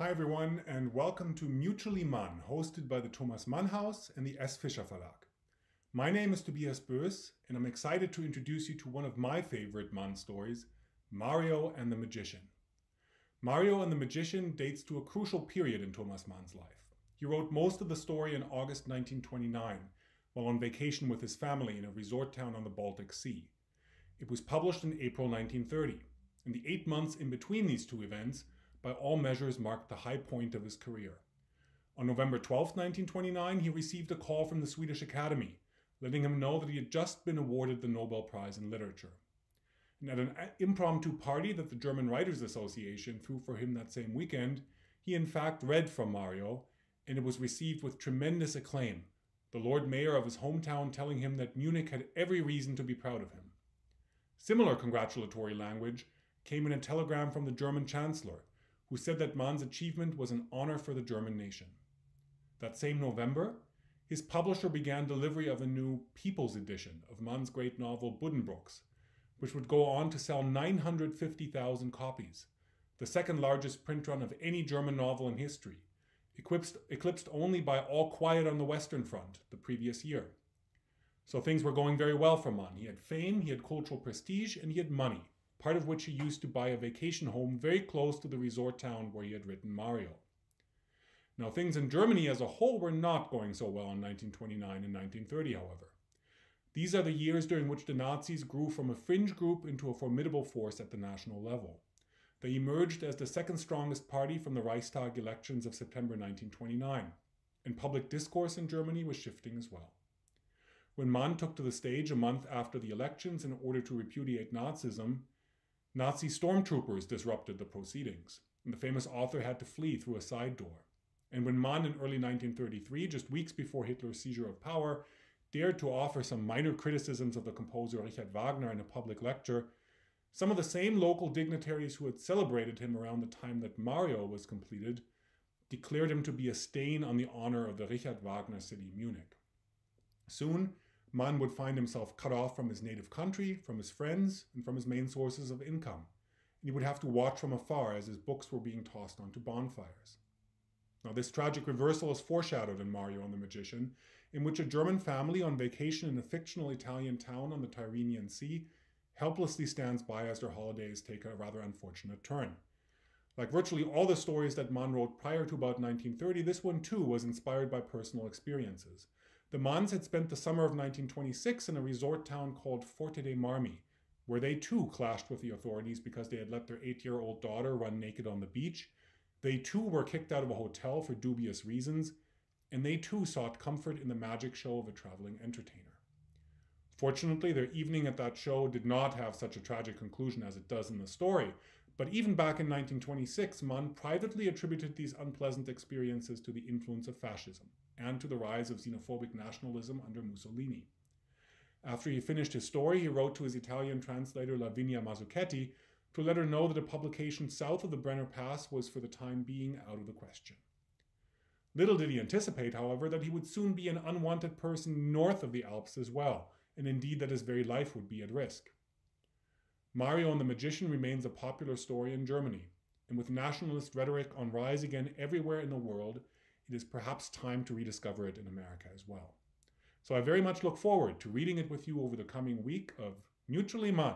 Hi everyone and welcome to Mutually Mann, hosted by the Thomas Mann House and the S. Fischer Verlag. My name is Tobias Boes and I'm excited to introduce you to one of my favorite Mann stories, Mario and the Magician. Mario and the Magician dates to a crucial period in Thomas Mann's life. He wrote most of the story in August 1929 while on vacation with his family in a resort town on the Baltic Sea. It was published in April 1930, In the eight months in between these two events by all measures marked the high point of his career. On November 12, 1929, he received a call from the Swedish Academy, letting him know that he had just been awarded the Nobel Prize in Literature. And at an uh, impromptu party that the German Writers Association threw for him that same weekend, he in fact read from Mario, and it was received with tremendous acclaim, the Lord Mayor of his hometown telling him that Munich had every reason to be proud of him. Similar congratulatory language came in a telegram from the German Chancellor, who said that Mann's achievement was an honor for the German nation. That same November, his publisher began delivery of a new People's Edition of Mann's great novel Buddenbrooks, which would go on to sell 950,000 copies, the second largest print run of any German novel in history, eclipsed, eclipsed only by All Quiet on the Western Front the previous year. So things were going very well for Mann. He had fame, he had cultural prestige, and he had money part of which he used to buy a vacation home very close to the resort town where he had written Mario. Now, things in Germany as a whole were not going so well in 1929 and 1930, however. These are the years during which the Nazis grew from a fringe group into a formidable force at the national level. They emerged as the second strongest party from the Reichstag elections of September 1929, and public discourse in Germany was shifting as well. When Mann took to the stage a month after the elections in order to repudiate Nazism, Nazi stormtroopers disrupted the proceedings, and the famous author had to flee through a side door. And when Mann in early 1933, just weeks before Hitler's seizure of power, dared to offer some minor criticisms of the composer Richard Wagner in a public lecture, some of the same local dignitaries who had celebrated him around the time that Mario was completed declared him to be a stain on the honor of the Richard Wagner city, Munich. Soon, Mann would find himself cut off from his native country, from his friends, and from his main sources of income. And he would have to watch from afar as his books were being tossed onto bonfires. Now, this tragic reversal is foreshadowed in Mario and the Magician, in which a German family on vacation in a fictional Italian town on the Tyrrhenian Sea helplessly stands by as their holidays take a rather unfortunate turn. Like virtually all the stories that Mann wrote prior to about 1930, this one too was inspired by personal experiences. The Manns had spent the summer of 1926 in a resort town called Forte dei Marmi, where they too clashed with the authorities because they had let their eight year old daughter run naked on the beach. They too were kicked out of a hotel for dubious reasons, and they too sought comfort in the magic show of a traveling entertainer. Fortunately, their evening at that show did not have such a tragic conclusion as it does in the story, but even back in 1926, Mann privately attributed these unpleasant experiences to the influence of fascism and to the rise of xenophobic nationalism under Mussolini. After he finished his story, he wrote to his Italian translator Lavinia Mazzucchetti to let her know that a publication south of the Brenner Pass was for the time being out of the question. Little did he anticipate, however, that he would soon be an unwanted person north of the Alps as well, and indeed that his very life would be at risk. Mario and the Magician remains a popular story in Germany, and with nationalist rhetoric on rise again everywhere in the world, it is perhaps time to rediscover it in America as well. So I very much look forward to reading it with you over the coming week of Mutually Mann.